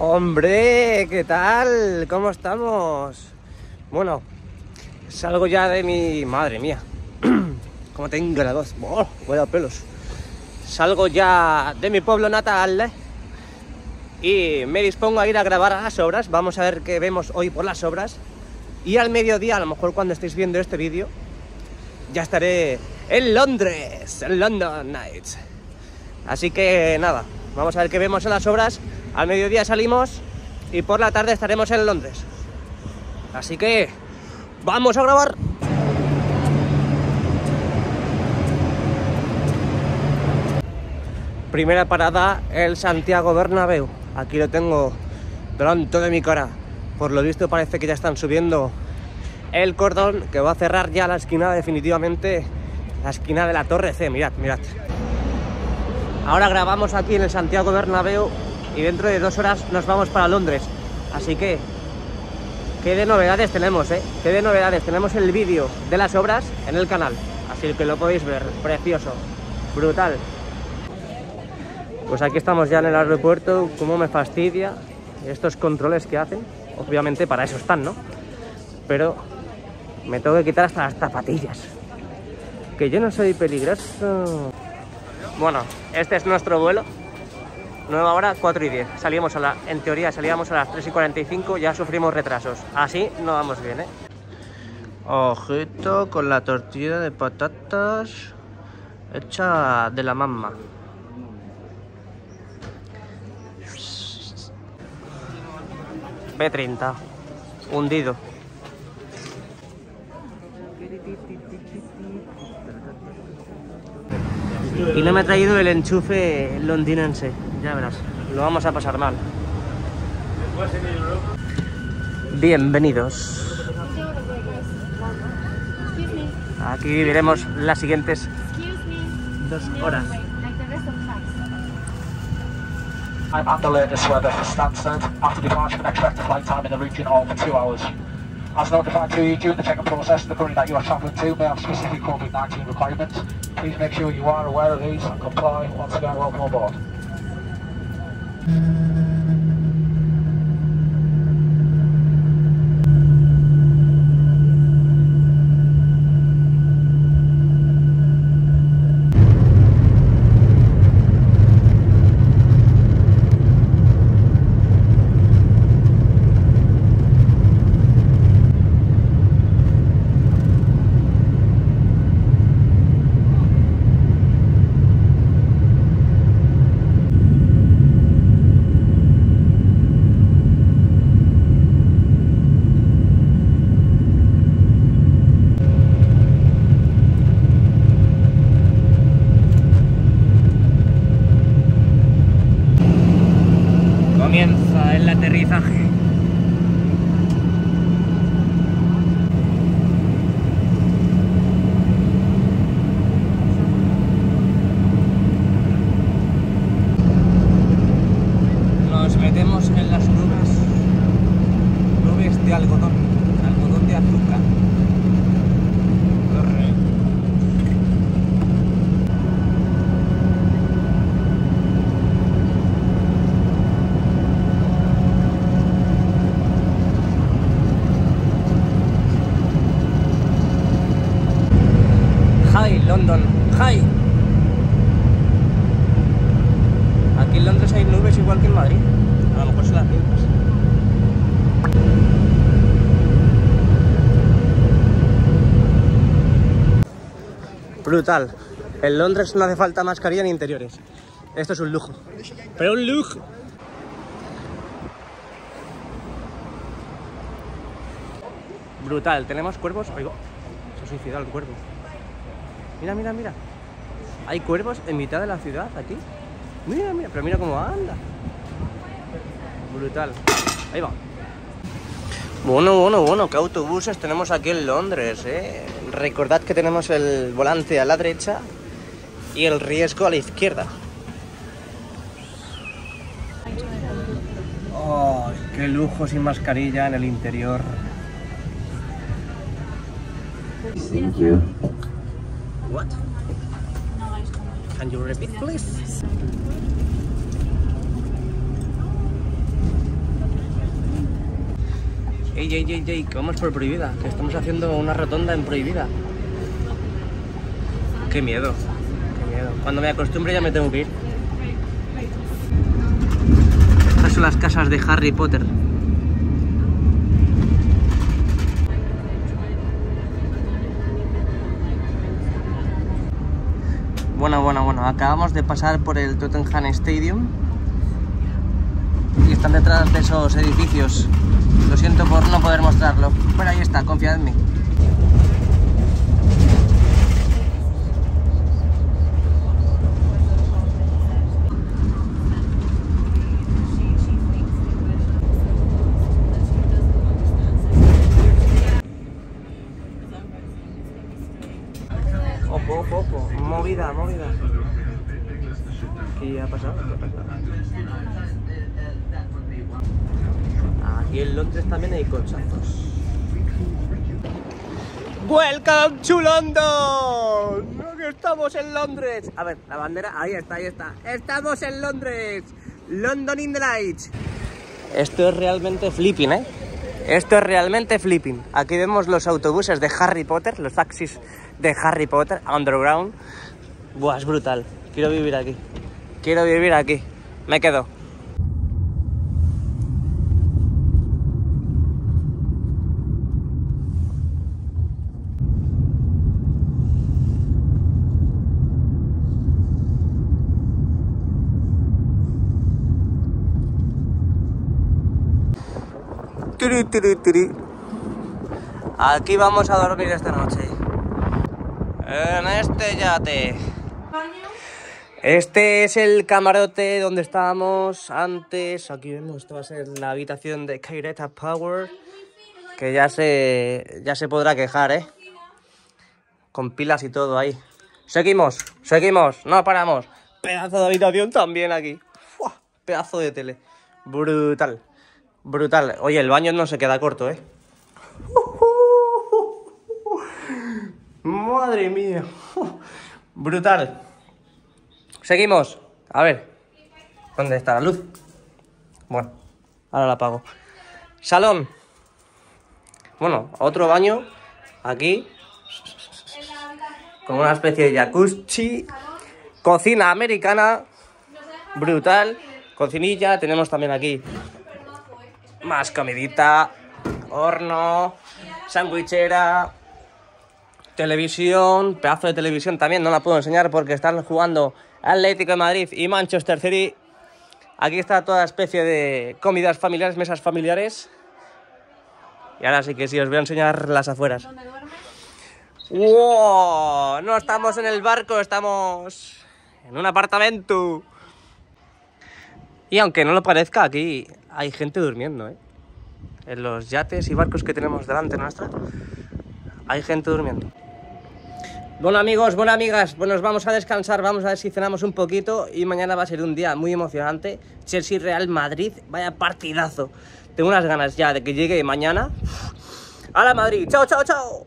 Hombre, ¿qué tal? ¿Cómo estamos? Bueno, salgo ya de mi... Madre mía, como tengo la voz. Oh, a pelos. Salgo ya de mi pueblo natal ¿eh? y me dispongo a ir a grabar a las obras. Vamos a ver qué vemos hoy por las obras. Y al mediodía, a lo mejor cuando estéis viendo este vídeo, ya estaré en Londres, en London Nights. Así que nada, vamos a ver qué vemos en las obras. Al mediodía salimos y por la tarde estaremos en Londres. Así que vamos a grabar. Primera parada, el Santiago Bernabéu. Aquí lo tengo delante de mi cara. Por lo visto parece que ya están subiendo el cordón que va a cerrar ya la esquina definitivamente, la esquina de la Torre C. Mirad, mirad. Ahora grabamos aquí en el Santiago Bernabéu y dentro de dos horas nos vamos para Londres. Así que, ¿qué de novedades tenemos, eh? ¿Qué de novedades? Tenemos el vídeo de las obras en el canal, así que lo podéis ver, precioso, brutal. Pues aquí estamos ya en el aeropuerto, cómo me fastidia estos controles que hacen. Obviamente para eso están, ¿no? Pero me tengo que quitar hasta las zapatillas. Que yo no soy peligroso. Bueno, este es nuestro vuelo. Nueva hora, 4 y 10. Salimos a la, en teoría salíamos a las 3 y 45, ya sufrimos retrasos. Así no vamos bien, ¿eh? Ojito con la tortilla de patatas hecha de la mamá. B30, hundido. Y no me ha traído el enchufe londinense, ya verás, lo vamos a pasar mal. Bienvenidos. Aquí viviremos las siguientes dos horas. I'm at the latest weather for Stansted. After departure, can expect a flight time in the region of two hours. As notified to you during the check-in process, the country that you are travelling to may have specific COVID-19 requirements. Please make sure you are aware of these and comply. Once again, welcome aboard. el aterrizaje. Nos metemos en las nubes, nubes de algodón. London High. Aquí en Londres hay nubes igual que en Madrid. A lo mejor son las mismas. Brutal. En Londres no hace falta mascarilla ni interiores. Esto es un lujo. Pero un lujo. Brutal. Tenemos cuervos. Oigo, se ha suicidado el cuervo. Mira, mira, mira. Hay cuervos en mitad de la ciudad aquí. Mira, mira, pero mira cómo anda. Brutal. Ahí va. Bueno, bueno, bueno, qué autobuses tenemos aquí en Londres, ¿eh? Recordad que tenemos el volante a la derecha y el riesgo a la izquierda. Oh, qué lujo sin mascarilla en el interior. Thank you. What? Can you repeat, please? Ey, ey, ey, ey, vamos por prohibida, que estamos haciendo una rotonda en prohibida. Qué miedo, qué miedo. Cuando me acostumbre ya me tengo que ir. Estas son las casas de Harry Potter. Bueno, bueno, bueno, acabamos de pasar por el Tottenham Stadium y están detrás de esos edificios. Lo siento por no poder mostrarlo, pero ahí está, confiad en mí. Pasado? Aquí en Londres también hay cochazos. Welcome to London. Estamos en Londres. A ver, la bandera, ahí está, ahí está. Estamos en Londres. London in the light. Esto es realmente flipping, ¿eh? Esto es realmente flipping. Aquí vemos los autobuses de Harry Potter, los taxis de Harry Potter, Underground. Buah, es brutal. Quiero vivir aquí. Quiero vivir aquí. Me quedo. Turu, turu, turu. Aquí vamos a dormir esta noche. En este yate. Este es el camarote donde estábamos antes. Aquí vemos, esto va a ser la habitación de Kaireta Power. Que ya se, ya se podrá quejar, ¿eh? Con pilas y todo ahí. Seguimos, seguimos, no paramos. Pedazo de habitación también aquí. Pedazo de tele. Brutal. Brutal. Oye, el baño no se queda corto, ¿eh? Madre mía. Brutal. Seguimos. A ver. ¿Dónde está la luz? Bueno, ahora la apago. Salón. Bueno, otro baño. Aquí. Con una especie de jacuzzi. Cocina americana. Brutal. Cocinilla. Tenemos también aquí más comidita, horno, sandwichera, televisión, pedazo de televisión también, no la puedo enseñar porque están jugando Atlético de Madrid y Manchester City. Aquí está toda especie de comidas familiares, mesas familiares. Y ahora sí que sí, os voy a enseñar las afueras. ¡Wow! No estamos en el barco, estamos en un apartamento. Y aunque no lo parezca, aquí hay gente durmiendo, ¿eh? En los yates y barcos que tenemos delante nuestra, hay gente durmiendo. Bueno amigos, bueno amigas, pues nos vamos a descansar, vamos a ver si cenamos un poquito y mañana va a ser un día muy emocionante. Chelsea Real Madrid, vaya partidazo. Tengo unas ganas ya de que llegue mañana. ¡A la Madrid! ¡Chao, chao, chao!